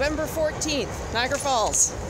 November 14th, Niagara Falls.